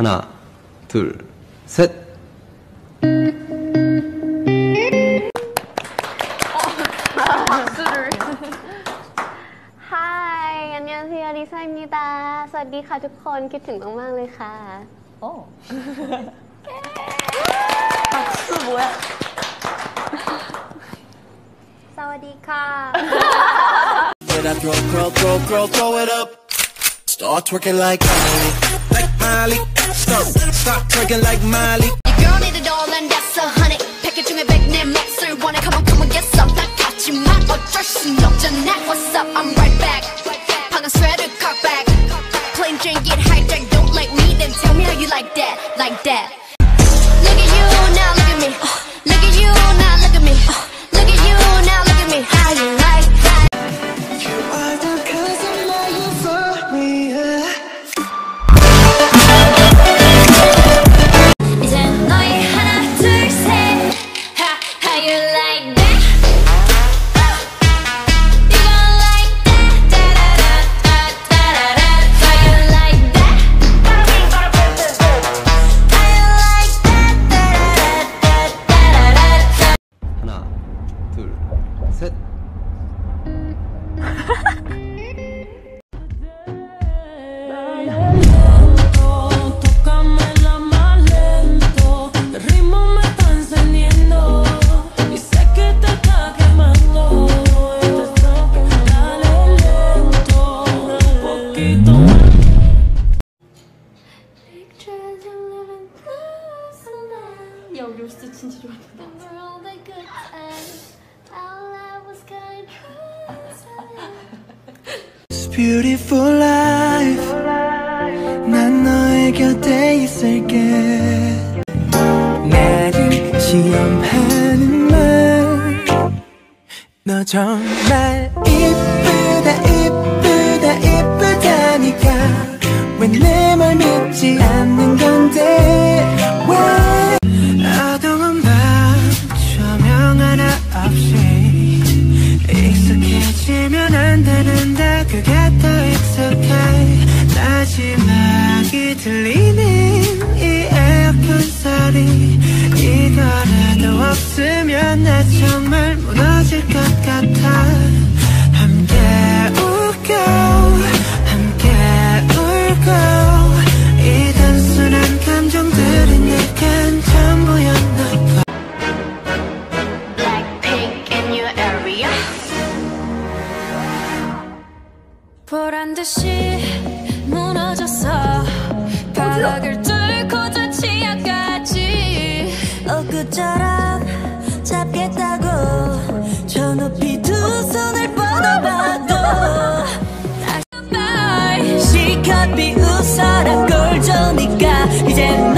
하나, 둘, 셋. Hi อันยองเซียลิซ่ามิดาสวัสดีค่ะทุกคน คิดถึงมาก ๆ เลยค่ะ 어. 박수 뭐야? สวัสดีค่ะ When I throw, throw, throw, throw, throw it up. Start twerking like Miley, like Miley. Stop, stop twerking like Miley. Your girl need a doll and that's a honey 패킷 중에 백내 몫을 원해 Come on come on get some 딱 같지만 어쩔 순 없잖아 What's up I'm right back 방금 sweater cut back Plain Jane get hijacked Don't like me then tell me how you like that Like that All the good times Our love was kind This beautiful life. 난 너의 곁에 있을게. 나를 시험하는 말. 너 정말 되는데 그게 더 익숙해. 마지막이 들리는 이 에어컨 소리. 이거라도 없으면 나 정말 보란 듯이 무너졌어. 바닥을 뚫고 저 치아까지 엊그처럼 잡겠다고 저 높이 두 손을 뻗어봐도 다시 시컷 비웃어라 꼴 좋으니까 이제